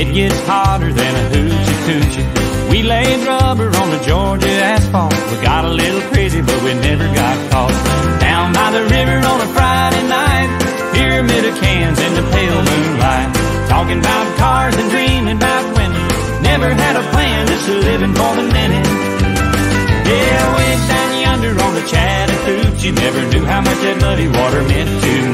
It gets hotter than a hoochie coochie. We laid rubber on the Georgia asphalt. We got a little crazy, but we never got caught. Down by the river on a Friday night, pyramid of cans in the pale moonlight. Talking about cars and dreaming about women. Never had a plan, just living for the minute. Yeah, way down yonder on the Chattahoochee, never knew how much that muddy water meant to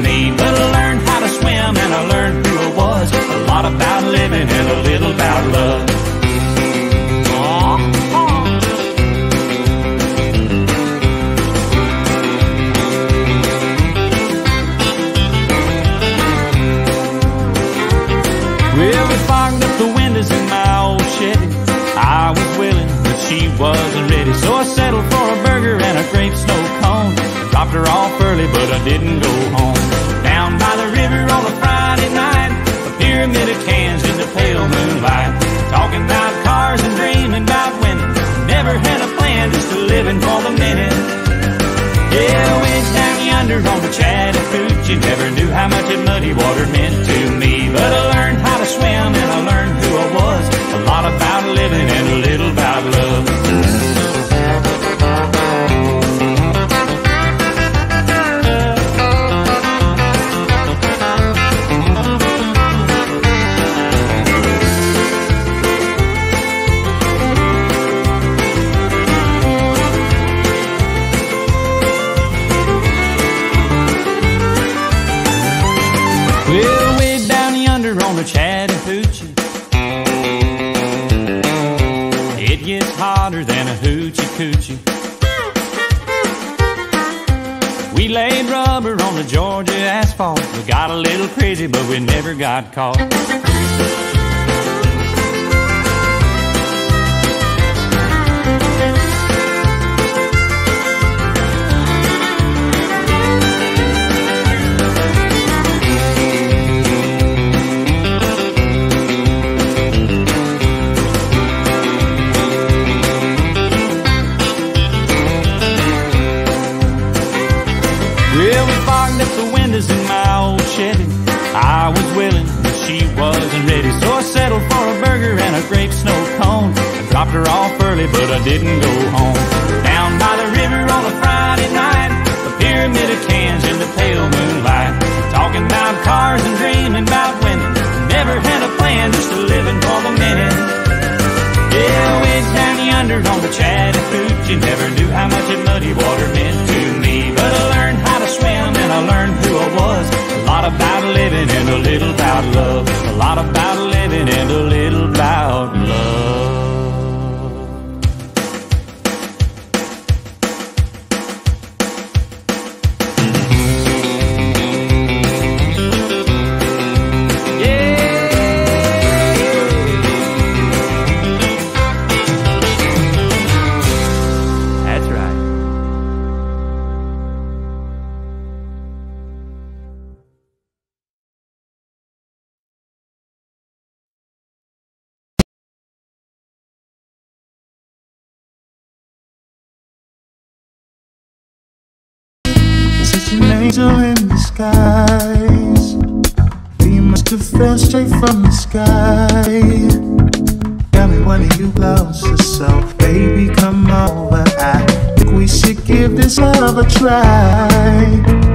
Well, we fogged up the windows in my old Chevy. I was willing, but she wasn't ready. So I settled for a burger and a grape snow cone. Dropped her off early, but I didn't go home. Down by the river on a Friday night, a pyramid of cans in the pale moonlight. Talking about cars and dreaming about women. Never had a plan, just living for the minute. Yeah, way down yonder on the Chattahoochee Never knew how much that muddy water meant to me But I learned how swim and I learned who I was. A lot about Chattahoochee It gets hotter than a hoochie coochie. We laid rubber on the Georgia asphalt. We got a little crazy but we never got caught Well, we fogged up the windows in my old Chevy. I was willing, but she wasn't ready. So I settled for a burger and a grape snow cone. I dropped her off early, but I didn't go home. Down by the river on a Friday night, a pyramid of cans in the pale moonlight. Talking about cars and dreaming about women. Never had a plan, just living for the minute. Yeah, way down yonder on the Chattahoochee you Never knew how much that muddy water meant to me But I I learned who I was. A lot about living and a little about love. A lot about living and a little about love Such an angel in disguise. You must have fell straight from the sky. Tell me when you closer, so baby, come over. I think we should give this love a try.